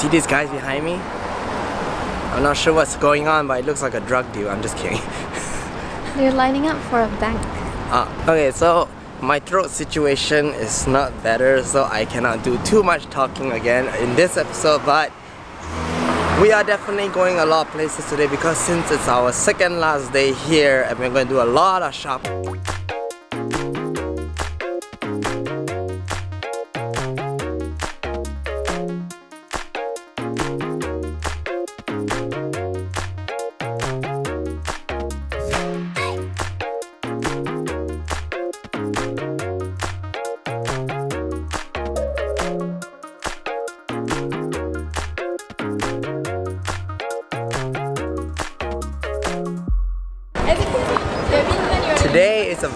See these guys behind me? I'm not sure what's going on, but it looks like a drug deal. I'm just kidding. They're lining up for a bank. Uh, okay, so my throat situation is not better, so I cannot do too much talking again in this episode, but we are definitely going a lot of places today because since it's our second last day here and we're going to do a lot of shopping.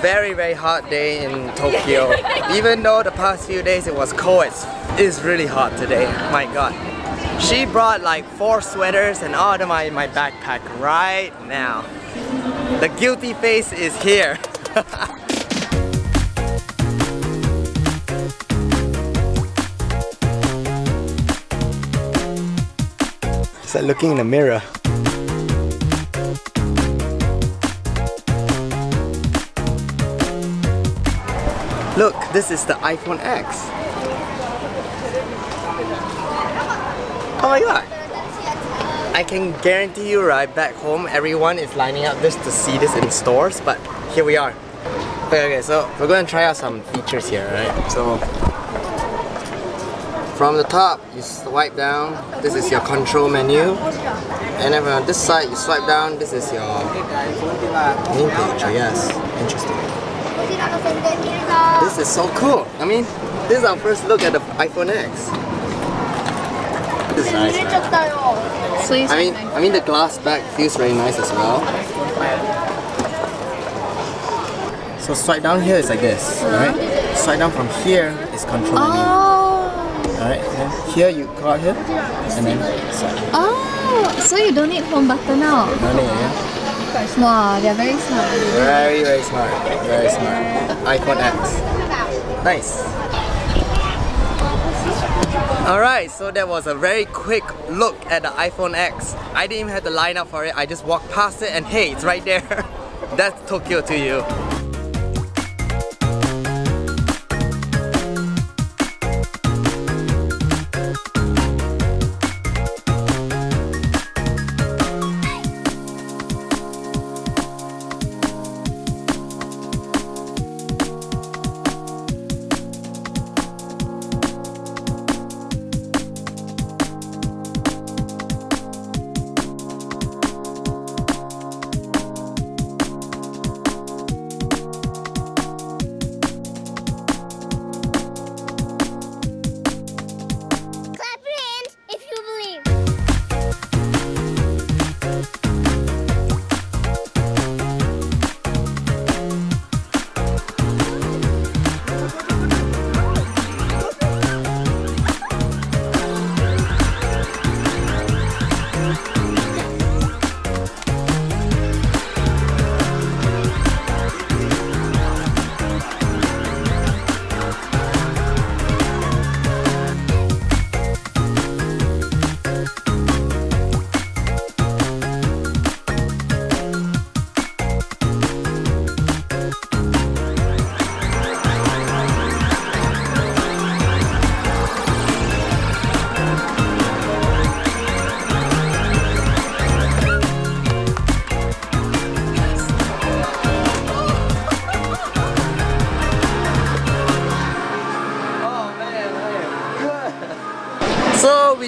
Very very hot day in Tokyo. Even though the past few days it was cold, it's, it's really hot today. My god. She brought like four sweaters and all of in my backpack right now. The guilty face is here. it's like looking in the mirror. Look, this is the iPhone X. Oh my god. I can guarantee you right back home everyone is lining up just to see this in stores but here we are. Okay, okay, so we're going to try out some features here, right? So from the top you swipe down, this is your control menu and then on this side you swipe down, this is your main page, guess. Interesting. This is so cool. I mean, this is our first look at the iPhone X. This is nice. Right? I mean, I mean the glass back feels very nice as well. So swipe down here is like this, right? Swipe down from here is control menu. Oh. Alright, then here you go out here and then swipe. Oh, so you don't need home button now. No need, yeah? Wow, they're very smart. Very, very smart. Very smart. iPhone X. Nice. Alright, so that was a very quick look at the iPhone X. I didn't even have to line up for it, I just walked past it and hey, it's right there. That's Tokyo to you.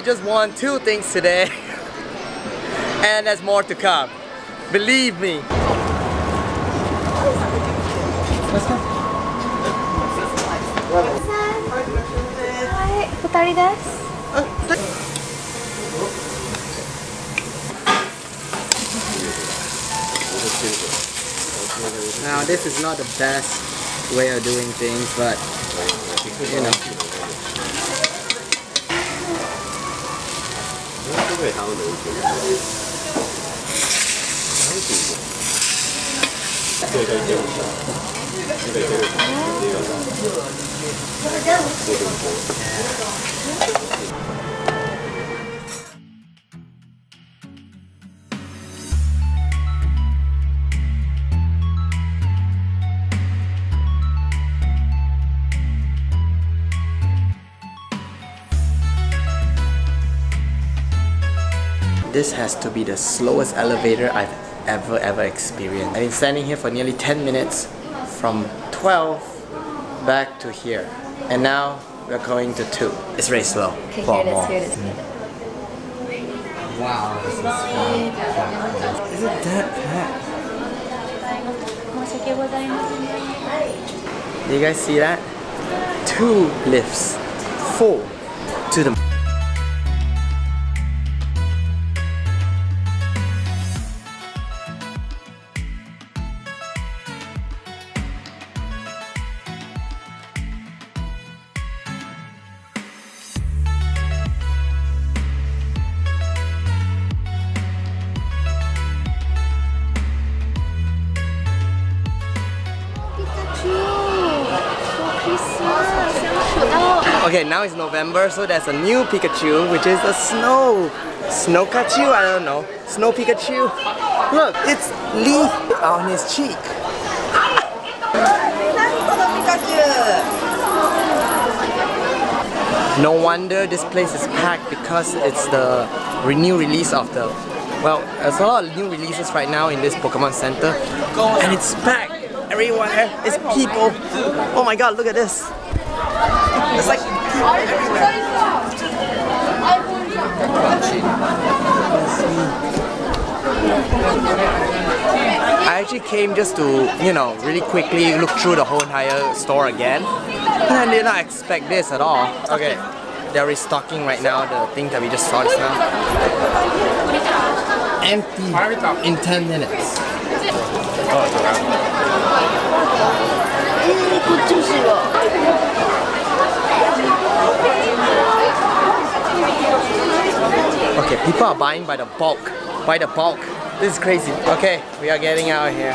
we just won two things today and there's more to come. Believe me. Let's go. はい、二人です。 Now this is not the best way of doing things, but you know. 「 对他们的对对对对对对对对对 this has to be the slowest elevator I've ever ever experienced. I've been standing here for nearly 10 minutes from 12 back to here. And now we're going to 2. It's very slow. Okay, for here it is, more. here. Mm. Wow, this is fun. Is it that packed? Do you guys see that? Two lifts Four to the Okay, now it's November, so there's a new Pikachu, which is a snow. Snow Pikachu? I don't know. Snow Pikachu? Look, it's leaf on his cheek. No wonder this place is packed because it's the new release of the. Well, there's a lot of new releases right now in this Pokemon Center, and it's packed everywhere. It's people. Oh my god, look at this. It's like. I actually came just to, you know, really quickly look through the whole entire store again. But I did not expect this at all. Okay, they're restocking right now the thing that we just saw just now. Empty in 10 minutes. Oh, Okay, people are buying by the bulk. By the bulk. This is crazy. Okay, we are getting out of here.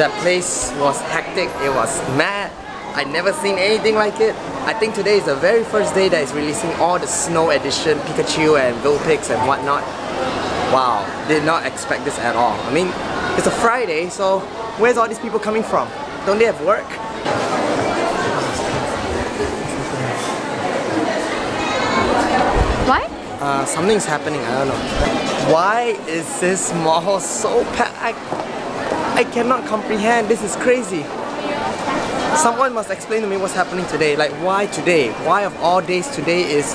That place was hectic. It was mad. I never seen anything like it. I think today is the very first day that is releasing all the snow edition Pikachu and Vulpix and whatnot. Wow, did not expect this at all. I mean, it's a Friday, so where's all these people coming from? Don't they have work? Uh, something's happening, I don't know. Why is this mall so packed? I cannot comprehend, this is crazy. Someone must explain to me what's happening today. Like, why today? Why of all days today is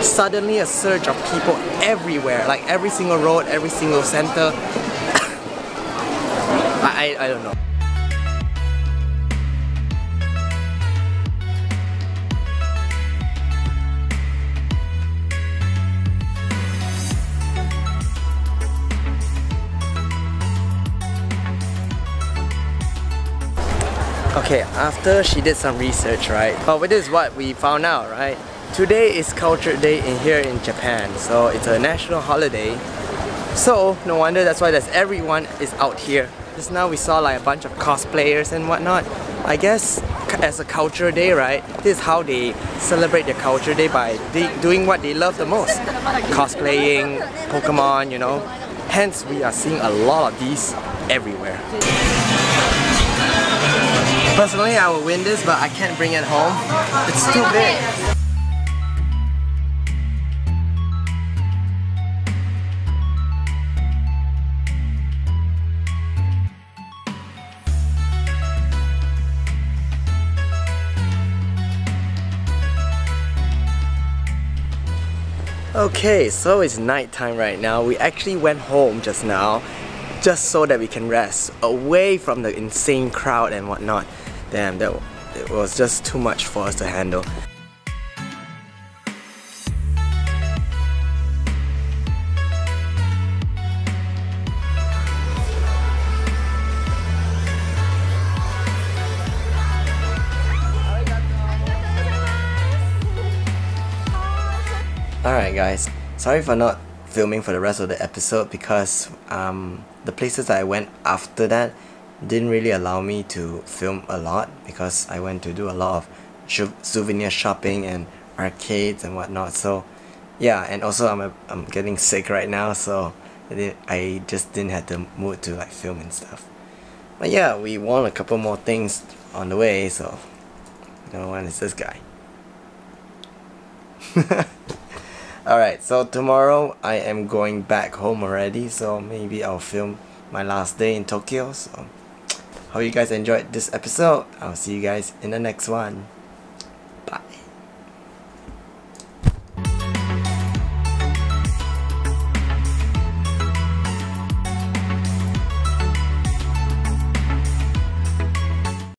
suddenly a surge of people everywhere? Like, every single road, every single center. I, I, I don't know. Okay, after she did some research, right? But this is what we found out, right? Today is Culture Day in here in Japan, so it's a national holiday. So no wonder that's why there's everyone is out here. Just now we saw like a bunch of cosplayers and whatnot. I guess as a culture day, right? This is how they celebrate their culture day by doing what they love the most. Cosplaying, Pokemon, you know. Hence we are seeing a lot of these everywhere. Personally, I will win this, but I can't bring it home. It's too big. Okay, so it's nighttime right now. We actually went home just now just so that we can rest away from the insane crowd and whatnot. Damn, that it was just too much for us to handle. Alright guys, sorry for not filming for the rest of the episode because um, the places I went after that didn't really allow me to film a lot because I went to do a lot of sou- souvenir shopping and arcades and whatnot so yeah and also I'm, a, I'm getting sick right now so I, did, I just didn't have the mood to like film and stuff but yeah we won a couple more things on the way so you know one is this guy Alright, so tomorrow I am going back home already, so maybe I'll film my last day in Tokyo. So, hope you guys enjoyed this episode. I'll see you guys in the next one.